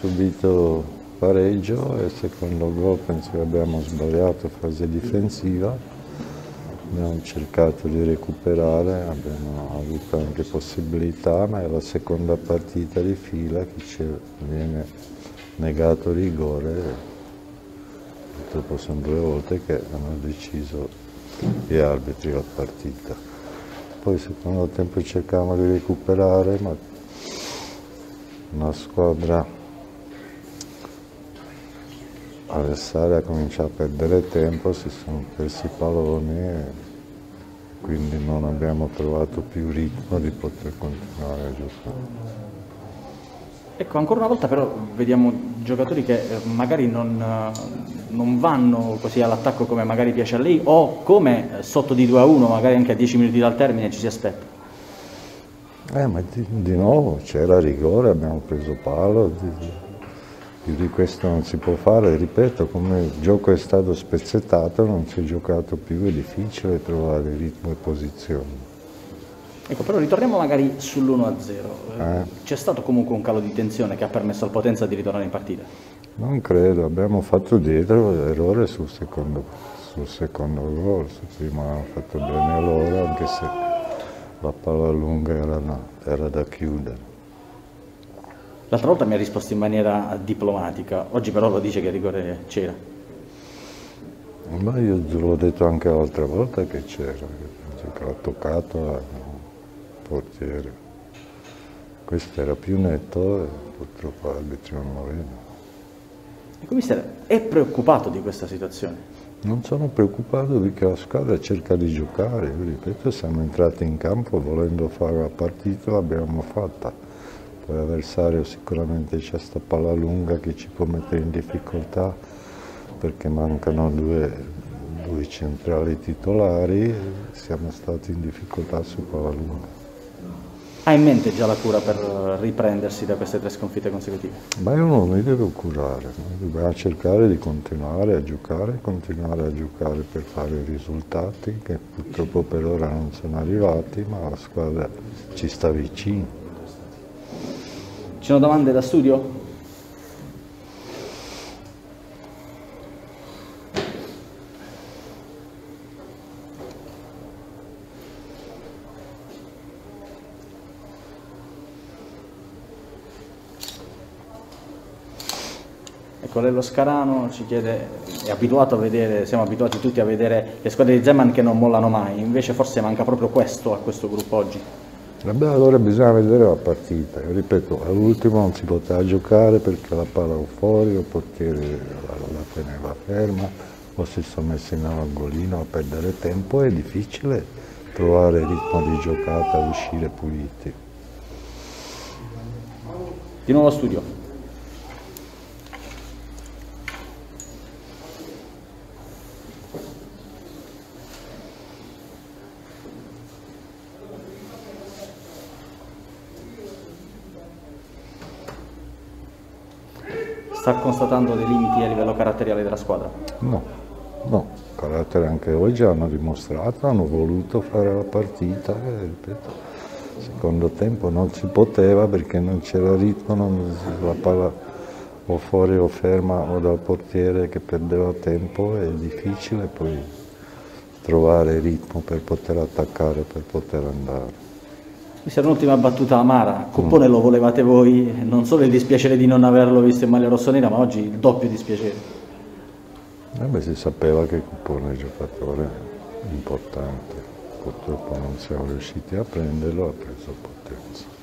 subito pareggio e secondo gol penso che abbiamo sbagliato fase difensiva, abbiamo cercato di recuperare, abbiamo avuto anche possibilità, ma è la seconda partita di fila che ci viene negato rigore purtroppo sono due volte che hanno deciso gli arbitri la partita. Poi secondo tempo cercavamo di recuperare, ma una squadra avversaria ha cominciato a perdere tempo, si sono persi i palloni e quindi non abbiamo trovato più ritmo di poter continuare a giocare. Ecco, ancora una volta però vediamo giocatori che eh, magari non, eh, non vanno così all'attacco come magari piace a lei o come sotto di 2 a 1, magari anche a 10 minuti dal termine ci si aspetta. Eh, ma di, di nuovo c'era rigore, abbiamo preso palo, di, di questo non si può fare, ripeto, come il gioco è stato spezzettato non si è giocato più, è difficile trovare ritmo e posizione. Ecco, però ritorniamo magari sull'1-0. Eh. C'è stato comunque un calo di tensione che ha permesso al Potenza di ritornare in partita? Non credo, abbiamo fatto dietro l'errore sul secondo, sul secondo gol, sul primo hanno fatto bene loro, anche se la palla lunga era, era da chiudere. L'altra volta mi ha risposto in maniera diplomatica, oggi però lo dice che il rigore c'era. Ma io l'ho detto anche l'altra volta che c'era, che l'ha toccato portiere. Questo era più netto e purtroppo l'arbitro non lo vede. Ecco, mister, è preoccupato di questa situazione? Non sono preoccupato perché la squadra cerca di giocare, io ripeto, siamo entrati in campo volendo fare la partita, l'abbiamo fatta. Poi l'avversario sicuramente c'è questa palla lunga che ci può mettere in difficoltà perché mancano due, due centrali titolari, siamo stati in difficoltà su palla lunga. Ha in mente già la cura per riprendersi da queste tre sconfitte consecutive? Ma io non mi devo curare, dobbiamo cercare di continuare a giocare, continuare a giocare per fare risultati che purtroppo per ora non sono arrivati, ma la squadra ci sta vicino. Ci sono domande da studio? Ecco, Lello Scarano ci chiede, è abituato a vedere, siamo abituati tutti a vedere le squadre di Zeman che non mollano mai, invece forse manca proprio questo a questo gruppo oggi. Allora bisogna vedere la partita, Io ripeto, all'ultimo non si poteva giocare perché la palla fuori, il portiere la, la teneva ferma, o si sono messi in angolino a perdere tempo, è difficile trovare ritmo di giocata, uscire puliti. Di nuovo studio. Sta constatando dei limiti a livello caratteriale della squadra? No, no, carattere anche oggi hanno dimostrato, hanno voluto fare la partita ripeto, secondo tempo non si poteva perché non c'era ritmo, non, la palla o fuori o ferma o dal portiere che perdeva tempo, è difficile poi trovare ritmo per poter attaccare, per poter andare. Questa è un'ultima battuta amara, Coppone mm. lo volevate voi, non solo il dispiacere di non averlo visto in maglia rossonera, ma oggi il doppio dispiacere. Eh beh, si sapeva che Coppone è un giocatore importante, purtroppo non siamo riusciti a prenderlo, ha preso potenza.